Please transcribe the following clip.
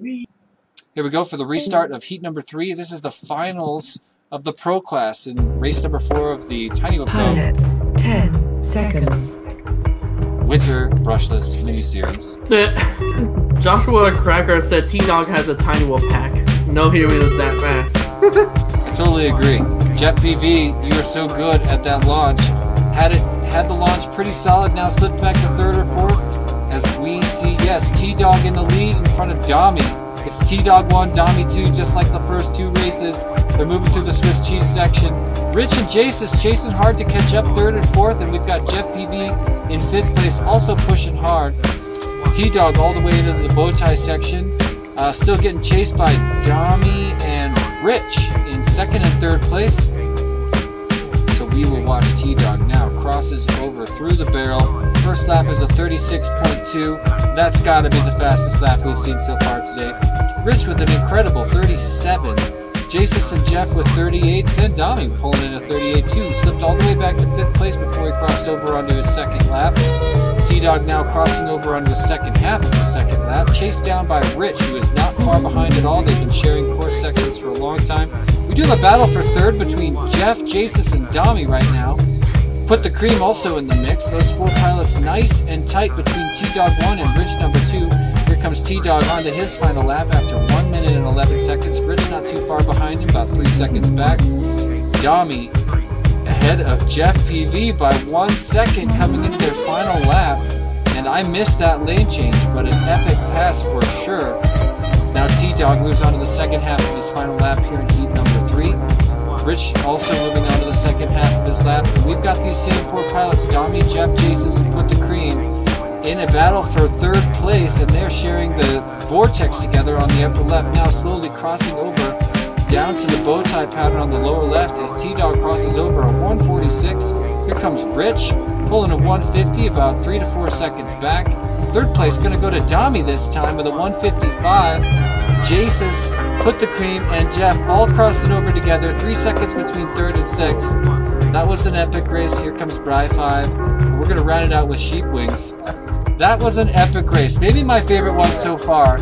Here we go for the restart of heat number three. This is the finals of the pro class in race number four of the Tiny Whoop Go Pilots, 10 seconds. Winter Brushless miniseries. Joshua Cracker said T Dog has a tiny wolf pack. No hearing is that fast. I totally agree. Jeff PV, you are so good at that launch. Had it had the launch pretty solid. Now slipped back to third or fourth. As we see, yes, T Dog in the lead in front of Dami. It's T Dog 1, Dami 2, just like the first two races. They're moving through the Swiss cheese section. Rich and Jace is chasing hard to catch up third and fourth, and we've got Jeff PV in fifth place, also pushing hard. T Dog all the way into the bow tie section. Uh, still getting chased by Dami and Rich in second and third place. So we will watch T Dog now crosses over through the barrel. First lap is a 36.2. That's got to be the fastest lap we've seen so far today. Rich with an incredible 37. Jasus and Jeff with 38s, and Dami pulling in a 38 too. Slipped all the way back to fifth place before he crossed over onto his second lap. T Dog now crossing over onto his second half of his second lap, chased down by Rich, who is not far behind at all. They've been sharing course sections for a long time. We do have a battle for third between Jeff, Jasus, and Dami right now. Put the cream also in the mix. Those four pilots nice and tight between T Dog 1 and Rich number 2. Here comes T Dog onto his final lap after 1 minute and 11 seconds. Rich not too far behind him, about 3 seconds back. Dami ahead of Jeff PV by 1 second coming into their final lap. And I missed that lane change, but an epic pass for sure. Now T Dog moves on to the second half of his final lap here in heat number 3. Rich also moving on to the second half of his lap. We've got these same four pilots, Domi, Jeff, Jasus, and Put the Cream, in a battle for third place, and they're sharing the vortex together on the upper left, now slowly crossing over down to the bow tie pattern on the lower left as T-Dog crosses over a 146. Here comes Rich, pulling a 150, about three to four seconds back. Third place going to go to Dami this time with a 155. Jasus, Put the Cream, and Jeff all crossing over together, three seconds between third and sixth. That was an epic race. Here comes Bry 5. And we're going to round it out with Sheep Wings. That was an epic race. Maybe my favorite one so far.